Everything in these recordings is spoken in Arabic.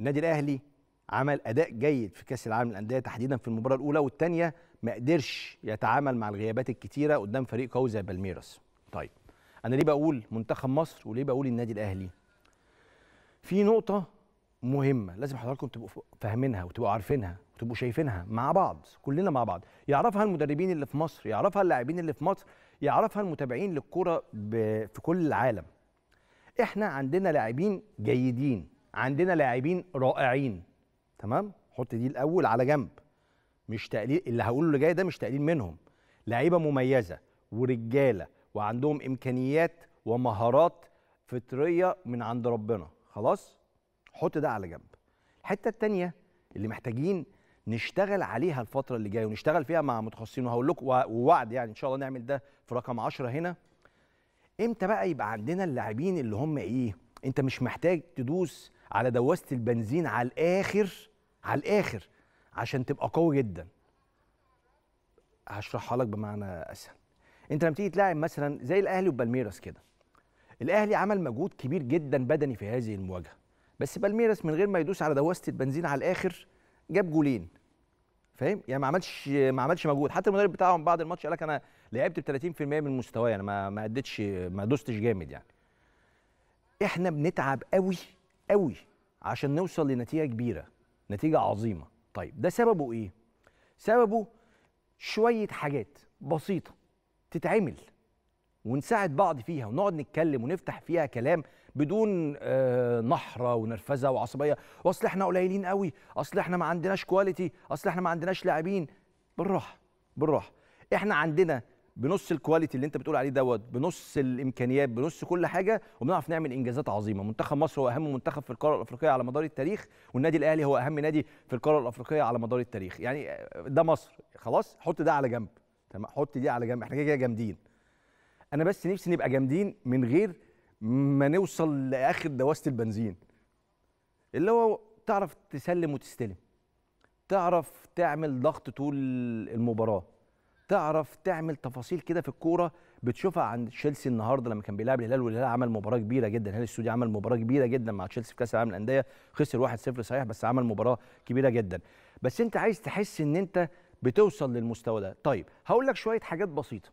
النادي الأهلي عمل أداء جيد في كأس العالم للأندية تحديدا في المباراة الأولى والثانيه ما قدرش يتعامل مع الغيابات الكتيرة قدام فريق قوي زي بالميراس. طيب أنا ليه بقول منتخب مصر وليه بقول النادي الأهلي؟ في نقطة مهمة لازم حضراتكم تبقوا فاهمينها وتبقوا عارفينها وتبقوا شايفينها مع بعض كلنا مع بعض. يعرفها المدربين اللي في مصر يعرفها اللاعبين اللي في مصر يعرفها المتابعين للكرة في كل العالم. إحنا عندنا لاعبين جيدين. عندنا لاعبين رائعين تمام؟ حط دي الأول على جنب. مش تقليل اللي هقوله اللي جاي ده مش تقليل منهم. لعيبة مميزة ورجالة وعندهم إمكانيات ومهارات فطرية من عند ربنا. خلاص؟ حط ده على جنب. الحتة التانية اللي محتاجين نشتغل عليها الفترة اللي جاية ونشتغل فيها مع متخصصين وهقول لكم ووعد يعني إن شاء الله نعمل ده في رقم 10 هنا. إمتى بقى يبقى عندنا اللاعبين اللي هم إيه؟ أنت مش محتاج تدوس على دواسة البنزين على الآخر على الآخر عشان تبقى قوي جدا. هشرحها لك بمعنى أسهل. أنت لما تيجي تلاعب مثلا زي الأهلي وبالميراس كده الأهلي عمل مجهود كبير جدا بدني في هذه المواجهة. بس بالميراس من غير ما يدوس على دواسة البنزين على الآخر جاب جولين. فاهم؟ يعني ما عملش ما عملش مجهود. حتى المدرب بتاعهم بعد الماتش قال لك أنا لعبت ب 30% من مستواي أنا ما ما أديتش ما دوستش جامد يعني. إحنا بنتعب قوي قوي. عشان نوصل لنتيجة كبيرة نتيجة عظيمة. طيب ده سببه إيه؟ سببه شوية حاجات بسيطة تتعمل ونساعد بعض فيها ونقعد نتكلم ونفتح فيها كلام بدون آه، نحرة ونرفزة وعصبية. واصل إحنا قليلين قوي أصل إحنا ما عندناش quality أصل إحنا ما عندناش لاعبين. بالراحة بالراحة. إحنا عندنا بنص الكواليتي اللي انت بتقول عليه دوت بنص الإمكانيات بنص كل حاجة وبنعرف نعمل إنجازات عظيمة. منتخب مصر هو أهم منتخب في القارة الأفريقية على مدار التاريخ والنادي الأهلي هو أهم نادي في القارة الأفريقية على مدار التاريخ. يعني ده مصر. خلاص؟ حط ده على جنب. تمام؟ حط دي على جنب. إحنا كده كده جامدين. أنا بس نفسي نبقى جامدين من غير ما نوصل لآخر دواسة البنزين. اللي هو تعرف تسلم وتستلم. تعرف تعمل ضغط طول المباراة. تعرف تعمل تفاصيل كده في الكورة بتشوفها عند تشيلسي النهارده لما كان بيلعب الهلال والهلال عمل مباراة كبيرة جدا. الهلال السعودي عمل مباراة كبيرة جدا مع تشيلسي في كأس العالم للأندية. خسر 1-0 صحيح بس عمل مباراة كبيرة جدا. بس أنت عايز تحس إن أنت بتوصل للمستوى ده. طيب هقول لك شوية حاجات بسيطة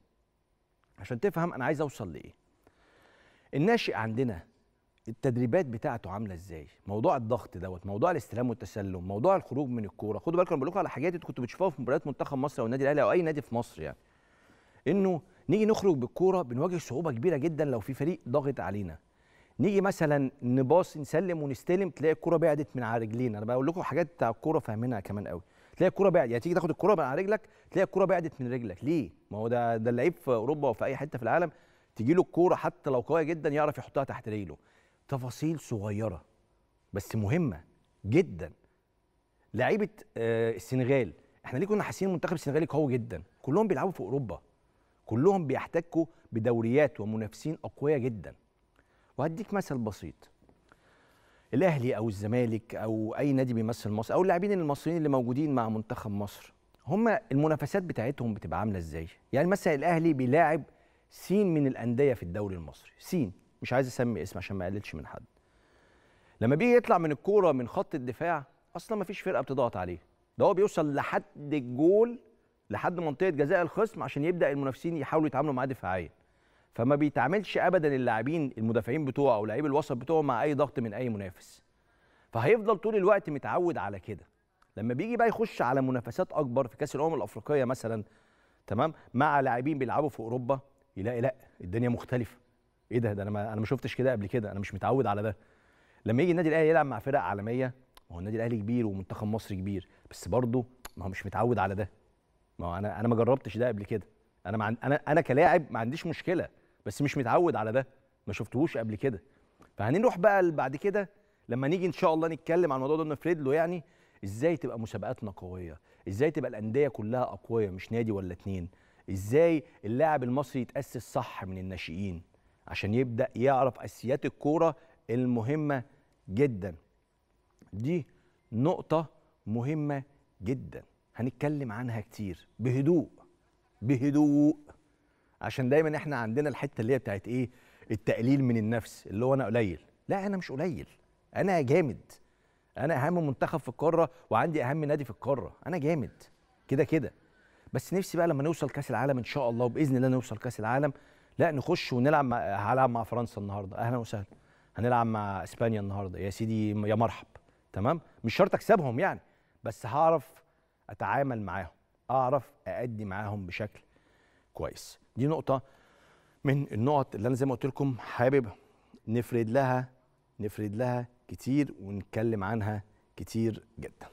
عشان تفهم أنا عايز أوصل لإيه. الناشئ عندنا التدريبات بتاعته عاملة إزاي؟ موضوع الضغط دوت موضوع الاستلام والتسلم موضوع الخروج من الكورة. خدوا بالكم أنا بقول لكم على حاجات أنتوا كنتوا بتشوفوها في مباريات منتخب مصر أو النادي الأهلي أو أي نادي في مصر يعني. إنه نيجي نخرج بالكورة بنواجه صعوبة كبيرة جدا لو في فريق ضاغط علينا. نيجي مثلا نباص نسلم ونستلم تلاقي الكورة بعدت من على رجلينا. أنا بقول لكم حاجات بتاع الكورة فاهمينها كمان قوي. تلاقي الكورة بعدت يعني تيجي تاخد الكورة من على رجلك تلاقي الكورة بعدت من رجلك. ليه؟ ما هو ده ده اللعيب في أوروبا وفي أي حتة في العالم تيجي له الكورة حتى لو قوية جدا يعرف يحطها تحت رجله. تفاصيل صغيرة بس مهمة جدا. لعيبة آه، السنغال إحنا ليه كنا حاسين المنتخب السنغالي قوي جدا؟ كلهم بيلعبوا في أوروبا. كلهم بيحتكوا بدوريات ومنافسين أقوياء جدا. وهديك مثل بسيط. الأهلي أو الزمالك أو أي نادي بيمثل مصر أو اللاعبين المصريين اللي موجودين مع منتخب مصر هم المنافسات بتاعتهم بتبقى عاملة إزاي؟ يعني مثلا الأهلي بيلاعب سين من الأندية في الدوري المصري. سين. مش عايز اسمي اسم عشان ما اقللش من حد. لما بيجي يطلع من الكورة من خط الدفاع أصلا ما فيش فرقة بتضغط عليه. ده هو بيوصل لحد الجول لحد منطقة جزاء الخصم عشان يبدأ المنافسين يحاولوا يتعاملوا معاه دفاعيا. فما بيتعاملش ابدا اللاعبين المدافعين بتوعه أو لعيب الوسط بتوعه مع أي ضغط من أي منافس. فهيفضل طول الوقت متعود على كده. لما بيجي بقى يخش على منافسات أكبر في كأس الأمم الأفريقية مثلا تمام مع لاعبين بيلعبوا في أوروبا يلاقي لأ الدنيا مختلفة. إيه ده؟ ده أنا ما أنا ما شفتش كده قبل كده أنا مش متعود على ده. لما يجي النادي الأهلي يلعب مع فرق عالمية ما هو النادي الأهلي كبير ومنتخب مصر كبير بس برضه ما هو مش متعود على ده. ما هو أنا أنا ما جربتش ده قبل كده. أنا مع أنا أنا كلاعب ما عنديش مشكلة بس مش متعود على ده. ما شفتهوش قبل كده. فهنروح بقى بعد كده لما نيجي إن شاء الله نتكلم عن الموضوع ده نفرد له يعني إزاي تبقى مسابقاتنا قوية؟ إزاي تبقى الأندية كلها أقوية مش نادي ولا اتنين؟ إزاي اللاعب المصري يتأسس صح من الناشئين؟ عشان يبدأ يعرف أساسيات الكورة المهمة جدا. دي نقطة مهمة جدا. هنتكلم عنها كتير. بهدوء. بهدوء. عشان دايما إحنا عندنا الحتة اللي هي بتاعت إيه؟ التقليل من النفس اللي هو أنا قليل. لا أنا مش قليل. أنا جامد. أنا أهم منتخب في القارة وعندي أهم نادي في القارة. أنا جامد. كده كده. بس نفسي بقى لما نوصل كأس العالم إن شاء الله وبإذن الله نوصل كأس العالم لا نخش ونلعب مع هلعب مع فرنسا النهارده. أهلا وسهلا. هنلعب مع إسبانيا النهارده. يا سيدي يا مرحب. تمام؟ مش شرط أكسبهم يعني بس هعرف أتعامل معاهم. أعرف أأدي معاهم بشكل كويس. دي نقطة من النقط اللي أنا زي ما قلت لكم حابب نفرد لها نفرد لها كتير ونتكلم عنها كتير جدا.